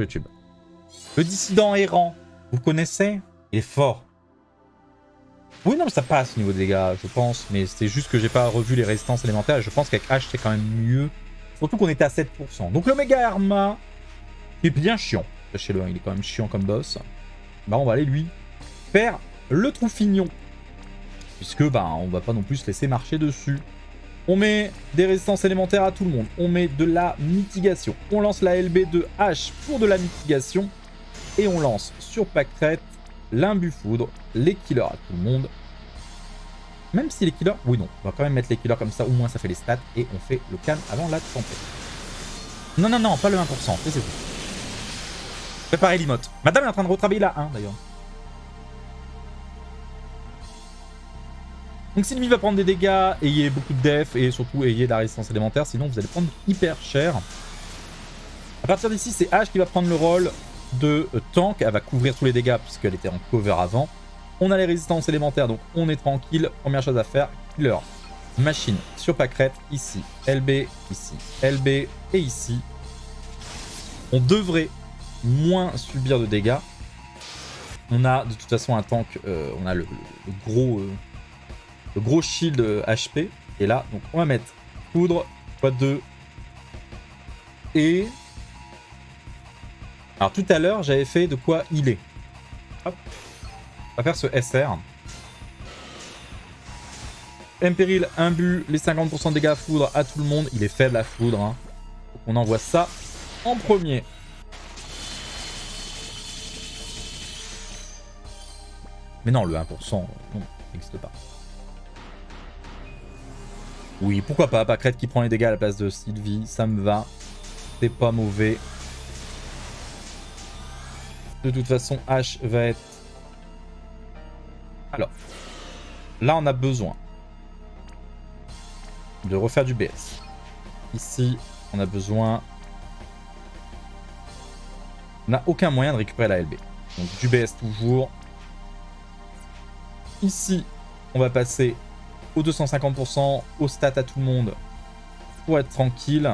YouTube. Le dissident errant, vous connaissez? Il est fort. Oui, non, mais ça passe au niveau des dégâts, je pense. Mais c'est juste que j'ai pas revu les résistances élémentaires. Je pense qu'avec H, c'est quand même mieux. Surtout qu'on était à 7%. Donc le méga Arma, est bien chiant. Sachez-le, hein, il est quand même chiant comme boss. Bah, on va aller lui faire le trou fignon. Puisque, bah, on va pas non plus se laisser marcher dessus. On met des résistances élémentaires à tout le monde. On met de la mitigation. On lance la LB de H pour de la mitigation. Et on lance sur Packrate l'imbu foudre, les killers à tout le monde. Même si les killers... Oui, non. On va quand même mettre les killers comme ça. Au moins, ça fait les stats. Et on fait le calme avant la tempête. Non, non, non. Pas le 20%. C'est tout. Préparez l'imote. Madame est en train de retravailler la 1, d'ailleurs. Donc Sylvie va prendre des dégâts, ayez beaucoup de def et surtout ayez de la résistance élémentaire, sinon vous allez prendre hyper cher. À partir d'ici, c'est H qui va prendre le rôle de tank, elle va couvrir tous les dégâts puisqu'elle était en cover avant. On a les résistances élémentaires, donc on est tranquille. Première chose à faire, killer, machine sur pâquerette, ici, LB, ici, LB et ici. On devrait moins subir de dégâts. On a de toute façon un tank, euh, on a le, gros... Euh, le gros shield HP. Et là, donc on va mettre poudre, x2. Et... Alors tout à l'heure, j'avais fait de quoi il est. Hop. On va faire ce SR. Impéril, but les 50% de dégâts à foudre à tout le monde. Il est faible à foudre. Hein. on envoie ça en premier. Mais non, le 1%, non, n'existe pas. Oui, pourquoi pas. Pacrette qui prend les dégâts à la place de Sylvie, ça me va. C'est pas mauvais. De toute façon, H va être... Alors, là on a besoin de refaire du BS. Ici, on a besoin... On n'a aucun moyen de récupérer la LB. Donc du BS toujours. Ici, on va passer au 250%, au stat à tout le monde, pour être tranquille.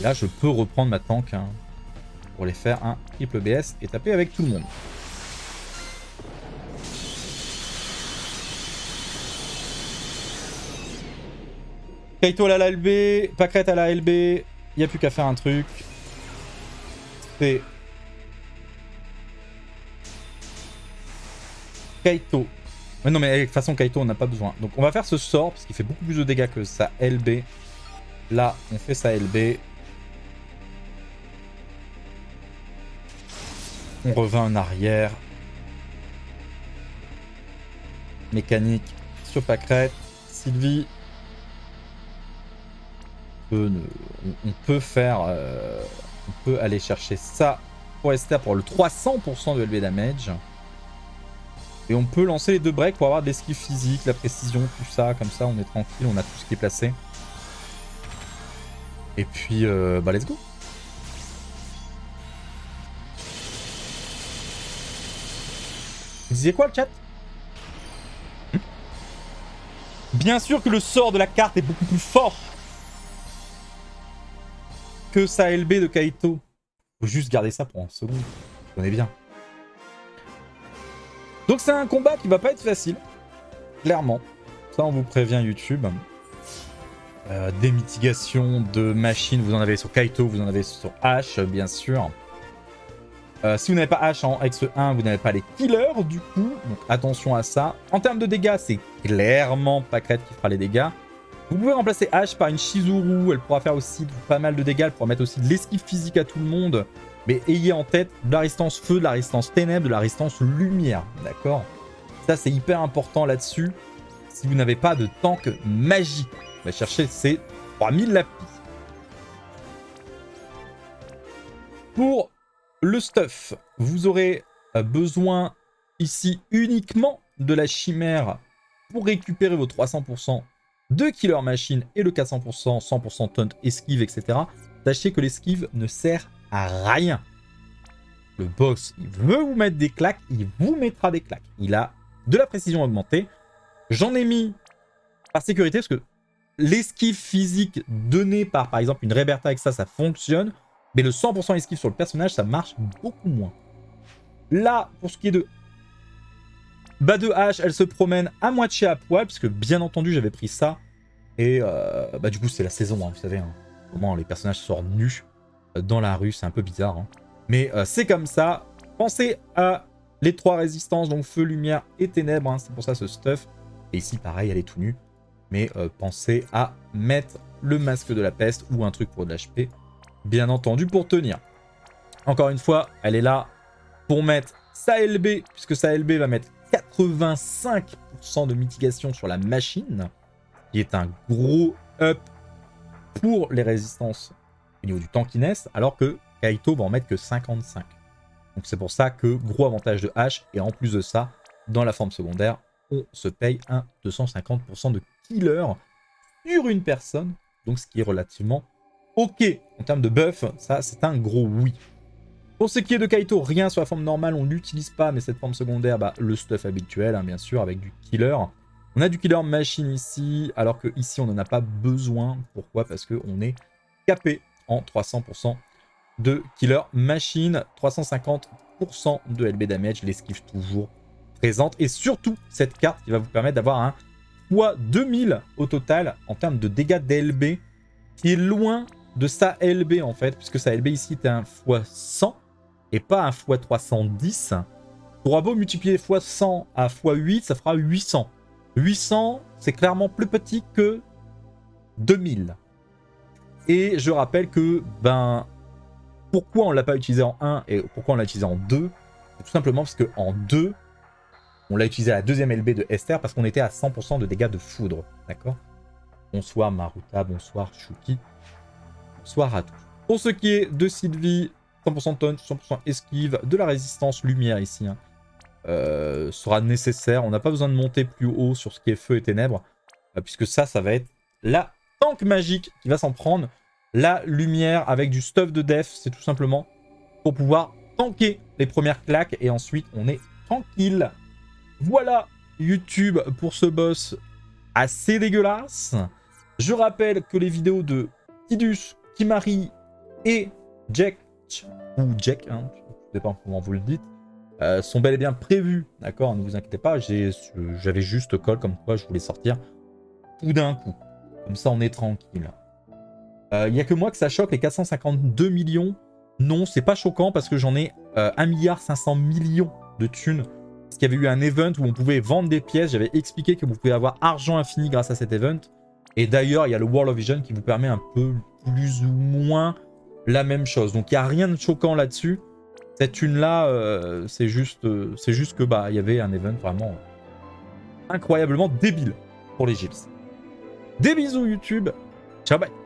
Là, je peux reprendre ma tank hein, pour les faire un triple BS et taper avec tout le monde. Kaito à la LB, Pacrette à la LB, il n'y a plus qu'à faire un truc. C'est Kaito. Mais non, mais de toute façon, Kaito, on n'a pas besoin. Donc, on va faire ce sort, parce qu'il fait beaucoup plus de dégâts que sa LB. Là, on fait sa LB. On revient en arrière. Mécanique sur Pacrette. Sylvie. On peut, faire... Euh, on peut aller chercher ça pour Esther pour le 300% de LB damage. Et on peut lancer les deux breaks pour avoir de l'esquive physique, la précision, tout ça. Comme ça, on est tranquille, on a tout ce qui est placé. Et puis, euh, bah let's go. Vous disiez quoi le chat? Hmm? Bien sûr que le sort de la carte est beaucoup plus fort que sa LB de Kaito. Faut juste garder ça pour un second. Vous connaissez bien. Donc c'est un combat qui va pas être facile, clairement. Ça, on vous prévient YouTube. Euh, des mitigations de machines, vous en avez sur Kaito, vous en avez sur H, bien sûr. Euh, si vous n'avez pas H en X1, vous n'avez pas les killers, du coup. Donc attention à ça. En termes de dégâts, c'est clairement Pacrette qui fera les dégâts. Vous pouvez remplacer H par une Shizuru, elle pourra faire aussi pas mal de dégâts, elle pourra mettre aussi de l'esquive physique à tout le monde. Mais ayez en tête de la résistance feu, de la résistance ténèbres, de la résistance lumière. D'accord? Ça, c'est hyper important là-dessus. Si vous n'avez pas de tank magique, va chercher ces 3000 lapis. Pour le stuff, vous aurez euh, besoin ici uniquement de la chimère pour récupérer vos 300% de killer machine et le 400%, 100% taunt, esquive, etc. Sachez que l'esquive ne sert rien. Le boss, il veut vous mettre des claques, il vous mettra des claques. Il a de la précision augmentée. J'en ai mis par sécurité parce que l'esquive physique donnée par, par exemple, une Reberta avec ça, ça fonctionne. Mais le 100% esquive sur le personnage, ça marche beaucoup moins. Là, pour ce qui est de Bas de H, elle se promène à moitié à poil, puisque bien entendu, j'avais pris ça. Et euh, bah, du coup, c'est la saison, hein, vous savez. Hein. Comment les personnages sortent nus dans la rue, c'est un peu bizarre. Hein. Mais euh, c'est comme ça. Pensez à les trois résistances, donc feu, lumière et ténèbres. C'est pour ça ce stuff. Et ici, pareil, elle est tout nue. Mais pensez à mettre le masque de la peste ou un truc pour de l'HP. Bien entendu, pour tenir. Encore une fois, elle est là pour mettre sa LB, puisque sa LB va mettre 85% de mitigation sur la machine, qui est un gros up pour les résistances au niveau du tankiness, alors que Kaito va en mettre que 55. Donc c'est pour ça que gros avantage de H, et en plus de ça, dans la forme secondaire, on se paye un 250% de killer sur une personne, donc ce qui est relativement ok. En termes de buff, ça c'est un gros oui. Pour ce qui est de Kaito, rien sur la forme normale, on l'utilise pas, mais cette forme secondaire, bah, le stuff habituel, hein, bien sûr, avec du killer. On a du killer machine ici, alors que ici on n'en a pas besoin. Pourquoi? Parce qu'on est capé en 300% de killer machine, 350% de LB damage, l'esquive toujours présente. Et surtout, cette carte qui va vous permettre d'avoir un x 2000 au total en termes de dégâts d'LB, qui est loin de sa LB en fait, puisque sa LB ici est un x 100 et pas un x310. Pour beau multiplier x100 à x8, ça fera 800. 800, c'est clairement plus petit que 2000. Et je rappelle que, ben, pourquoi on l'a pas utilisé en 1 et pourquoi on l'a utilisé en 2 C'est tout simplement parce qu'en 2, on l'a utilisé à la deuxième LB de Esther parce qu'on était à 100% de dégâts de foudre. D'accord? Bonsoir Maruta, bonsoir Shuki. Bonsoir à tous. Pour ce qui est de Sylvie, 100% tonne, 100% esquive, de la résistance lumière ici. Hein. Euh, sera nécessaire. On n'a pas besoin de monter plus haut sur ce qui est feu et ténèbres. Euh, puisque ça, ça va être la tank magique qui va s'en prendre. La lumière avec du stuff de def, c'est tout simplement pour pouvoir tanker les premières claques. Et ensuite, on est tranquille. Voilà YouTube pour ce boss assez dégueulasse. Je rappelle que les vidéos de Tidus, Kimari et Jack ou Jack, hein, je sais pas comment vous le dites, euh, sont bel et bien prévus, d'accord Ne vous inquiétez pas, j'avais juste call comme quoi je voulais sortir tout d'un coup. Comme ça, on est tranquille. Il euh, n'y a que moi que ça choque, les 452 millions. Non, c'est pas choquant parce que j'en ai euh, 1 milliard 500 millions de thunes. Parce qu'il y avait eu un event où on pouvait vendre des pièces. J'avais expliqué que vous pouvez avoir argent infini grâce à cet event. Et d'ailleurs, il y a le World of Vision qui vous permet un peu plus ou moins la même chose. Donc il n'y a rien de choquant là-dessus. Cette thune-là, euh, c'est juste, euh, juste que bah il y avait un event vraiment incroyablement débile pour les Gyps. Des bisous YouTube. Ciao bye